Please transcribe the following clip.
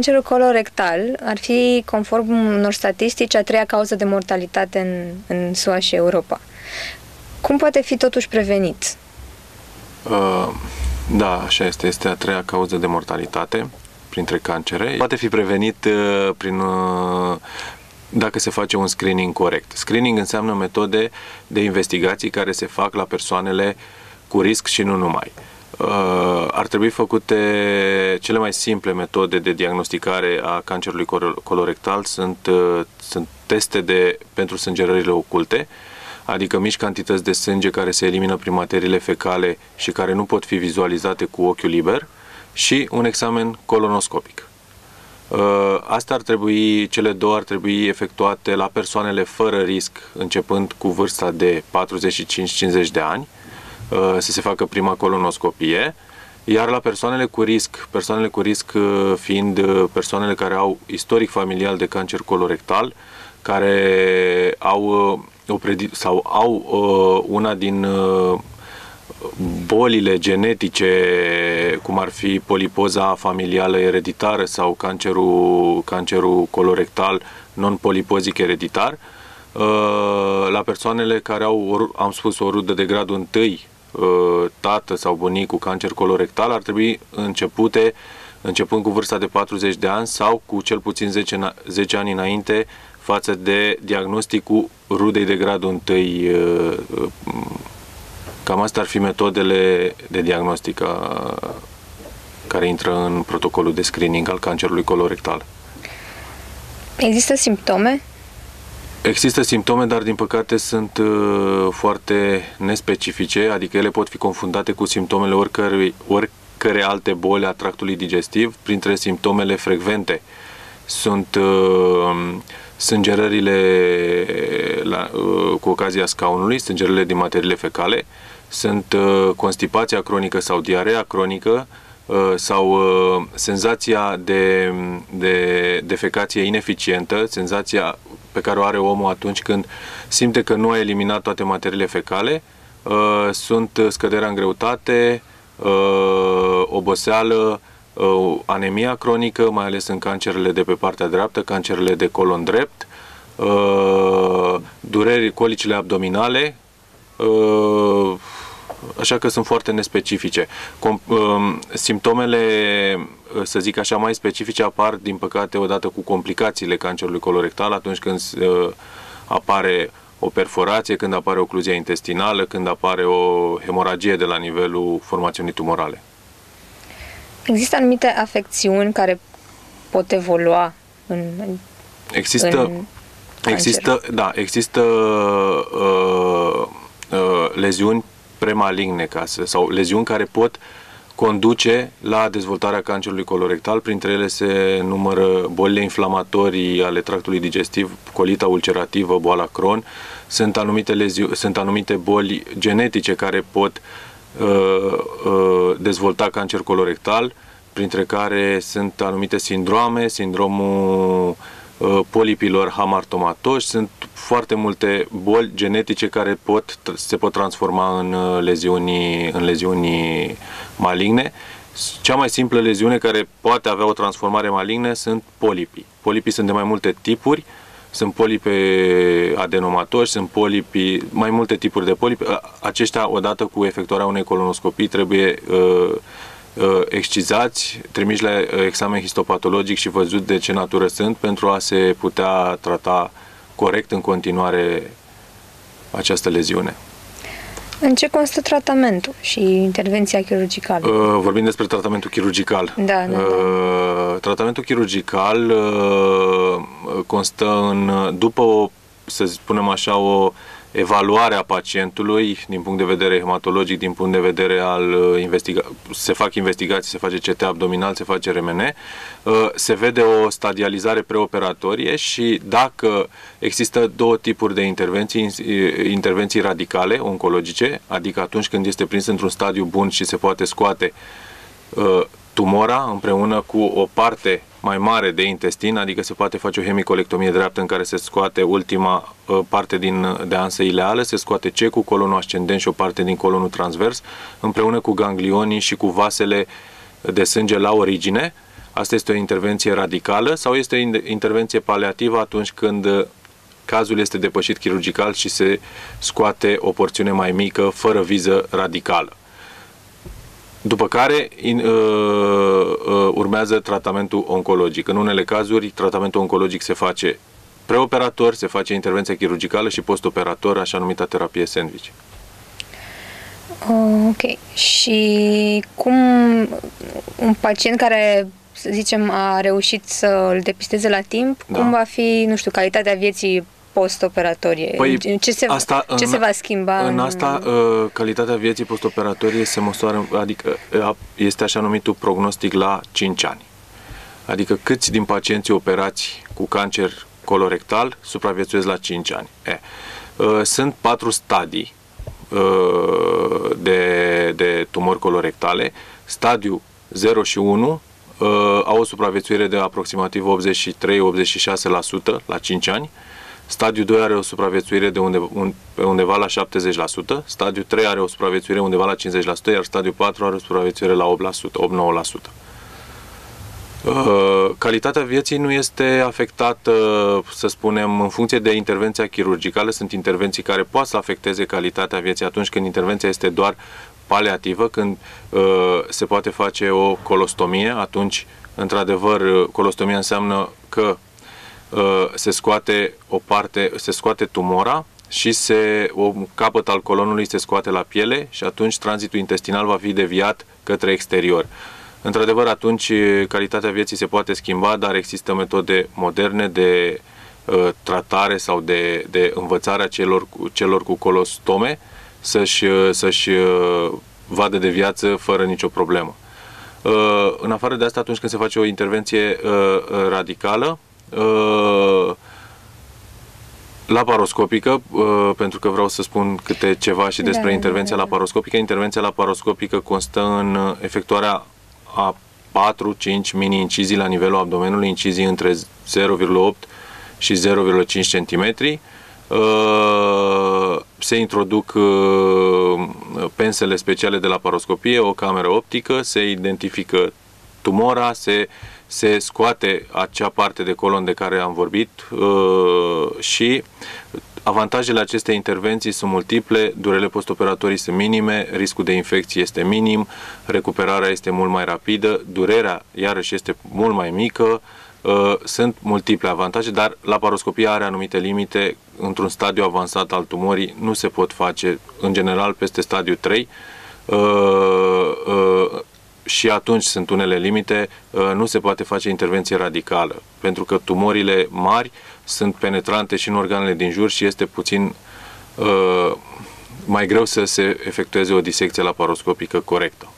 Cancerul colorectal ar fi, conform unor statistici, a treia cauză de mortalitate în, în SUA și Europa. Cum poate fi totuși prevenit? Uh, da, așa este. Este a treia cauză de mortalitate printre cancere. Poate fi prevenit uh, prin uh, dacă se face un screening corect. Screening înseamnă metode de investigații care se fac la persoanele cu risc și nu numai. Uh, ar trebui făcute cele mai simple metode de diagnosticare a cancerului colorectal sunt, uh, sunt teste de, pentru sângerările oculte, adică mici cantități de sânge care se elimină prin materiile fecale și care nu pot fi vizualizate cu ochiul liber și un examen colonoscopic. Uh, asta ar trebui, cele două ar trebui efectuate la persoanele fără risc, începând cu vârsta de 45-50 de ani, uh, să se facă prima colonoscopie, iar la persoanele cu risc, persoanele cu risc uh, fiind persoanele care au istoric familial de cancer colorectal, care au o sau au una din bolile genetice, cum ar fi polipoza familială ereditară sau cancerul, cancerul colorectal non-polipozic ereditar, uh, la persoanele care au, am spus, o rudă de gradul 1, uh, tată sau bunic cu cancer colorectal, ar trebui începute începând cu vârsta de 40 de ani sau cu cel puțin 10, 10 ani înainte față de diagnosticul rudei de gradul 1 Cam astea ar fi metodele de diagnostic care intră în protocolul de screening al cancerului colorectal. Există simptome? Există simptome, dar din păcate sunt uh, foarte nespecifice, adică ele pot fi confundate cu simptomele oricărei, oricare alte boli a tractului digestiv. Printre simptomele frecvente sunt uh, sângerările la, uh, cu ocazia scaunului, sângerările din materiile fecale, sunt uh, constipația cronică sau diarea cronică uh, sau uh, senzația de, de defecație ineficientă, senzația pe care o are omul atunci când simte că nu a eliminat toate materiile fecale, uh, sunt scăderea în greutate, uh, oboseală, uh, anemia cronică, mai ales în cancerele de pe partea dreaptă, cancerele de colon drept, uh, dureri colicile abdominale, uh, așa că sunt foarte nespecifice. Com, uh, simptomele, uh, să zic așa, mai specifice apar, din păcate, odată cu complicațiile cancerului colorectal, atunci când uh, apare o perforație, când apare o ocluzia intestinală, când apare o hemoragie de la nivelul formațiunii tumorale. Există anumite afecțiuni care pot evolua în Există, în există, da, există uh, uh, leziuni premaligne ca să, sau leziuni care pot conduce la dezvoltarea cancerului colorectal. Printre ele se numără bolile inflamatorii ale tractului digestiv, colita ulcerativă, boala Crohn. Sunt anumite, leziu- sunt anumite boli genetice care pot uh, uh, dezvolta cancer colorectal, printre care sunt anumite sindrome, sindromul uh, Uh, polipilor hamartomatoși. Sunt foarte multe boli genetice care pot, se pot transforma în uh, leziuni, în leziuni maligne. Cea mai simplă leziune care poate avea o transformare malignă sunt polipii. Polipii sunt de mai multe tipuri, sunt polipe adenomatoși, sunt polipi, mai multe tipuri de polipi. Aceștia, odată cu efectuarea unei colonoscopii, trebuie uh, Uh, excizați, trimiși la uh, examen histopatologic și văzut de ce natură sunt pentru a se putea trata corect în continuare această leziune. În ce constă tratamentul și intervenția chirurgicală? Uh, vorbim despre tratamentul chirurgical. Da, da, da. Uh, tratamentul chirurgical uh, constă în, după o, să spunem așa, o evaluarea pacientului din punct de vedere hematologic, din punct de vedere al uh, investiga- se fac investigații, se face CT abdominal, se face RMN, uh, se vede o stadializare preoperatorie și dacă există două tipuri de intervenții, uh, intervenții radicale, oncologice, adică atunci când este prins într-un stadiu bun și se poate scoate tumora împreună cu o parte mai mare de intestin, adică se poate face o hemicolectomie dreaptă în care se scoate ultima uh, parte din, de ansă ileală, se scoate cecul, colonul ascendent și o parte din colonul transvers, împreună cu ganglionii și cu vasele de sânge la origine. Asta este o intervenție radicală sau este o intervenție paliativă atunci când uh, cazul este depășit chirurgical și se scoate o porțiune mai mică, fără viză radicală. După care in, uh, uh, urmează tratamentul oncologic. În unele cazuri, tratamentul oncologic se face preoperator, se face intervenția chirurgicală și postoperator, așa numita terapie sandwich. Ok. Și cum un pacient care, să zicem, a reușit să îl depisteze la timp, da. cum va fi, nu știu, calitatea vieții postoperatorie? Păi, ce se, asta, ce în, se va schimba? În, în asta, uh, calitatea vieții postoperatorie se măsoară, adică uh, este așa numitul prognostic la 5 ani. Adică câți din pacienții operați cu cancer colorectal supraviețuiesc la 5 ani. E, uh, sunt patru stadii de, de tumori colorectale. Stadiul 0 și 1 au o supraviețuire de aproximativ 83-86% la 5 ani. Stadiul 2 are o supraviețuire de undeva, undeva la 70%, stadiul 3 are o supraviețuire undeva la 50%, iar stadiul 4 are o supraviețuire la 8%, 8-9%. Uh, calitatea vieții nu este afectată, să spunem, în funcție de intervenția chirurgicală. Sunt intervenții care pot să afecteze calitatea vieții atunci când intervenția este doar paliativă, când uh, se poate face o colostomie, atunci, într-adevăr, colostomia înseamnă că Uh, se scoate o parte, se scoate tumora și se, o capăt al colonului se scoate la piele și atunci tranzitul intestinal va fi deviat către exterior. Într-adevăr, atunci calitatea vieții se poate schimba, dar există metode moderne de uh, tratare sau de, de învățare a celor, celor cu colostome să-și, uh, să-și uh, vadă de viață fără nicio problemă. Uh, în afară de asta, atunci când se face o intervenție uh, radicală, Uh, laparoscopică, uh, pentru că vreau să spun câte ceva și despre da, intervenția da, da. laparoscopică. Intervenția laparoscopică constă în efectuarea a 4-5 mini-incizii la nivelul abdomenului, incizii între 0,8 și 0,5 cm. Uh, se introduc pensele speciale de laparoscopie, o cameră optică, se identifică tumora, se se scoate acea parte de colon de care am vorbit uh, și avantajele acestei intervenții sunt multiple, durele postoperatorii sunt minime, riscul de infecție este minim, recuperarea este mult mai rapidă, durerea iarăși este mult mai mică, uh, sunt multiple avantaje, dar laparoscopia are anumite limite. Într-un stadiu avansat al tumorii nu se pot face, în general, peste stadiu 3 și atunci sunt unele limite, uh, nu se poate face intervenție radicală, pentru că tumorile mari sunt penetrante și în organele din jur și este puțin uh, mai greu să se efectueze o disecție laparoscopică corectă.